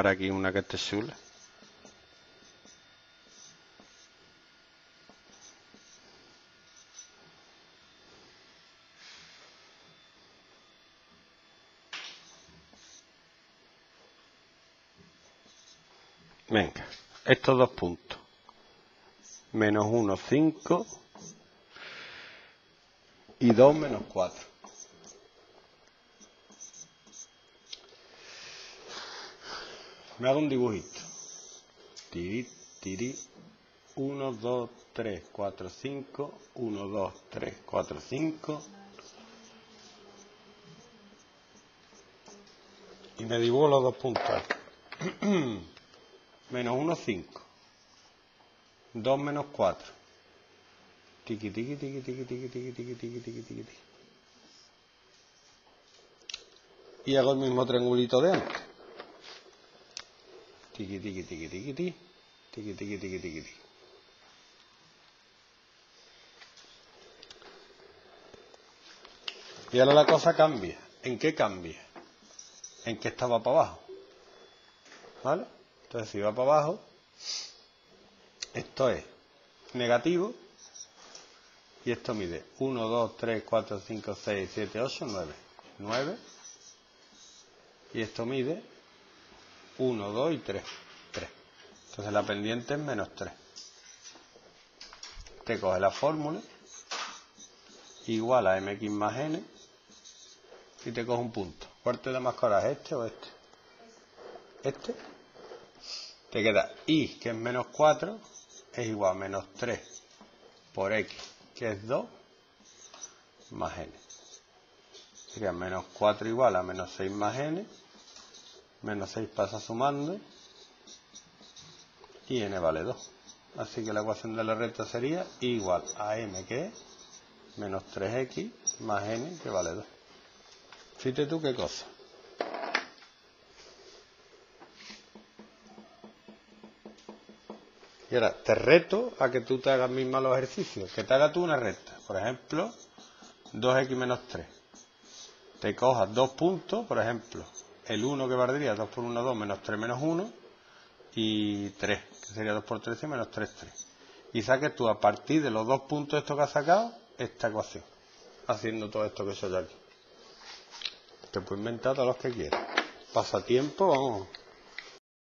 Para aquí una que. Venga, estos dos puntos. Menos 1, 5. Y 2 menos 4. Me hago un dibujito. Tiri, tiri. 1, 2, 3, 4, 5. 1, 2, 3, 4, 5. Y me dibujo los dos puntos. menos 1, 5. 2 menos 4. Tiki, tiki, tiki, tiki, tiki, tiki, tiki, tiki, tiki, tiki, tiki. Y hago el mismo triangulito de antes. Tiki, tiki, tiki, tiki, tiki. Tiki, tiki, tiki, tiki, tiki. Y ahora la cosa cambia. ¿En qué cambia? En que estaba para abajo. ¿Vale? Entonces, si va para abajo, esto es negativo y esto mide 1, 2, 3, 4, 5, 6, 7, 8, 9. 9. Y esto mide 1, 2 y 3. 3. Entonces la pendiente es menos 3. Te coge la fórmula igual a mx más n y te coge un punto. ¿Cuál te da más coraje, este o este? Este. Te queda y, que es menos 4, es igual a menos 3 por x, que es 2, más n. Sería menos 4 igual a menos 6 más n. Menos 6 pasa sumando. Y n vale 2. Así que la ecuación de la recta sería igual a m, que es menos 3x, más n, que vale 2. Fíjate tú qué cosa. Y ahora te reto a que tú te hagas misma los ejercicios, que te hagas tú una recta. Por ejemplo, 2x menos 3. Te cojas dos puntos, por ejemplo, el 1 que valdría 2 por 1, 2, menos 3 menos 1, y 3, que sería 2 por 13 menos 3, 3. Y saques tú a partir de los dos puntos estos que has sacado, esta ecuación, haciendo todo esto que he yo aquí. Te puedes inventar todos los que quieras. Pasatiempo, vamos.